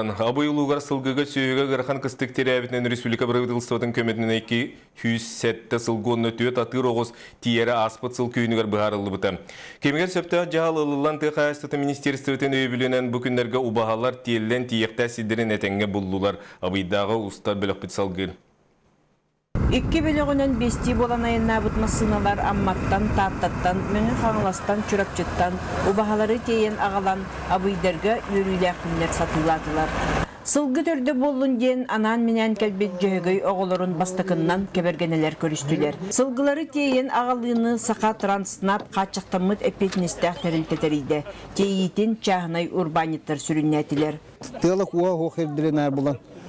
Абый улугар сылгыга сүйеге гархан кыстык республика правительствотын көмөтүнөн эки хүз сетте сылгонны төт атыр огыз тиере аспыт сыл күйүнүгөр быгарылды бута. Кемигер сөптө жаал ылылан ТХСТ министерствотын өйбүленен бу күннерге убагалар тиеллен тиекте сидерин этеңге булдулар. Абыйдагы уста бөлөкпит салгыр. Икки бөлөгүнөн бести болан айына бутмасыналар амматтан, тааттаттан, мөңі қаңыластан, чүрапчыттан, убахалары тейен ағалан, абыйдарға үрүләқінлер сатыладылар. Сылгы төрдө болун ден анан менен келбет жөйгөй оголорун бастыкыннан кебергенелер көрүстүлер. Сылгылары тейен агалыны сака транснап качактамыт эпетнестах терилтетериде. Тейитин чахнай урбаниттар уа хохердилен булан. Коно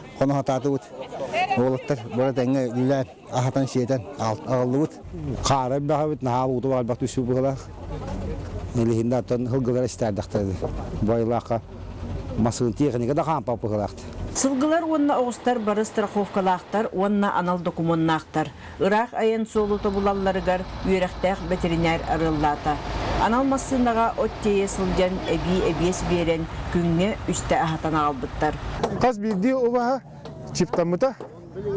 Сылгылар онна оғыстар бары страховкалақтар, онна анал документнақтар. Ирак айын солу тобулалларыгар үйрәқтәқ ветеринар арыллата. Анал массынаға оттее сылжан әби әбиес берен күнге үсті ахатан албыттар. Қаз чиптамыта.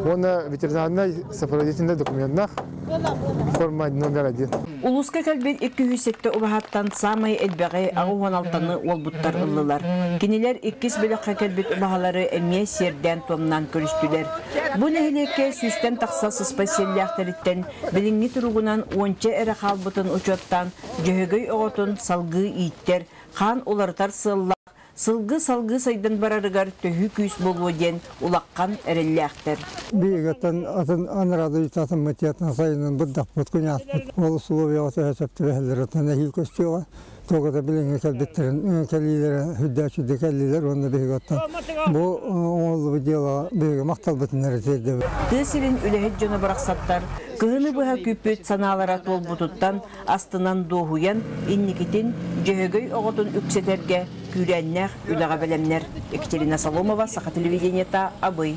Оны ветеринарный сопроводительный документнах форма номер один. Улуска кәлбет 207 убахаттан самай элбәгәй агуан алтаны олбуттар ыллылар. Кинилер 2 бөлөккә кәлбет убахалары әмие сердән томнан көрүстүләр. Бу нәһилеккә сүстән таксас специалияхтәриттен билинги туругунан онча эре халбытын учоттан җөһөгөй оготун салгы иттер хан улартар сылла Сылгы салгы сайдан барарыгар төһү күйс болуы ден улаққан әрелләқтер. Бигеттен атын мытиятын сайынан. Ол әхил көстеуға. Тогада билинге кәлбеттерин кәлилер онда бигеттен. Бу оңолы дела биге мактал битнәре тәдә. Тысилин үләһет жона барақсаттар, кыһыны быһа күппөт санаалара тол бутуттан астынан доһуян инникитин җөһөгөй оготун үксәтәргә күрәннәх үләгә белемнәр. Екатерина Соломова, Саха телевидениета, Абый.